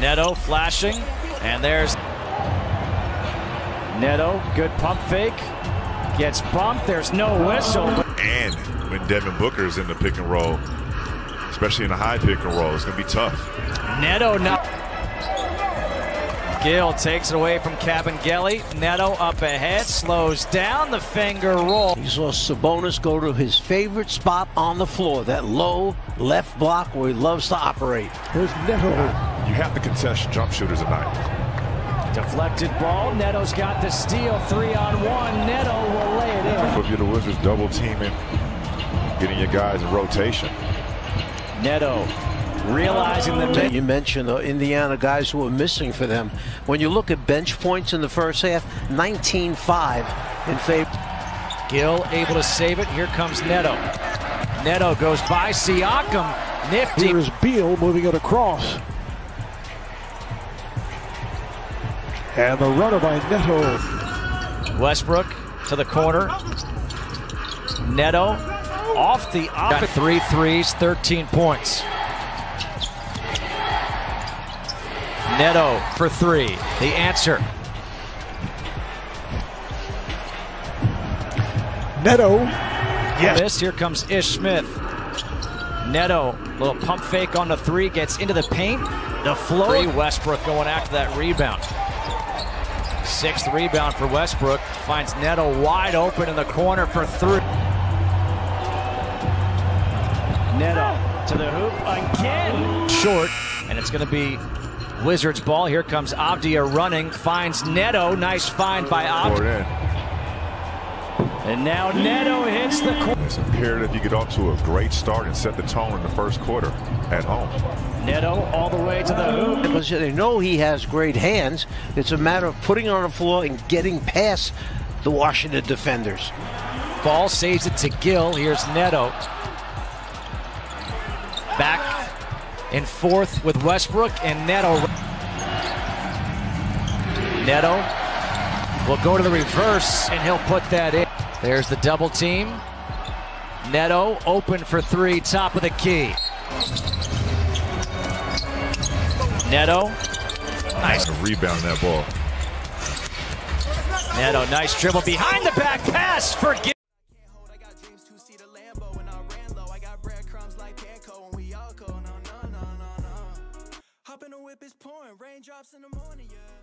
Neto flashing, and there's Neto. Good pump fake. Gets bumped. There's no whistle. And when Devin Booker is in the pick and roll, especially in the high pick and roll, it's going to be tough. Neto now. Gill takes it away from Kabengele. Neto up ahead, slows down the finger roll. You saw Sabonis go to his favorite spot on the floor, that low left block where he loves to operate. There's Neto. You have to contest jump shooters tonight. Deflected ball. Neto's got the steal. Three on one. Neto will lay it in. If you're the Wizards double teaming, getting your guys in rotation. Neto realizing the You mentioned the Indiana guys who were missing for them. When you look at bench points in the first half, 19-5 in favor. Gill able to save it. Here comes Neto. Neto goes by Siakam. Nifty. Here's Beal moving it across. And the runner by Neto. Westbrook to the corner. Neto off the got three threes, 13 points. Neto for three. The answer. Neto. Yes. This here comes Ish Smith. Neto, little pump fake on the three, gets into the paint. The flow. Westbrook going after that rebound. Sixth rebound for Westbrook. Finds Neto wide open in the corner for three. Neto to the hoop again. Short, and it's going to be Wizards ball. Here comes Avdija running, finds Neto. Nice find by Avdija. And now Neto hits the corner. It's imperative you get off to a great start and set the tone in the first quarter at home. Neto all the way to the hoop. Because they know he has great hands. It's a matter of putting on the floor and getting past the Washington defenders. Ball saves it to Gill. Here's Neto. Back and forth with Westbrook and Neto. Neto will go to the reverse and he'll put that in. There's the double team. Neto open for three, top of the key. Neto. Nice. A rebound that ball. Neto, nice dribble behind the back pass for Gill. Hop in the whip, it's pouring. Raindrops in the morning, yeah.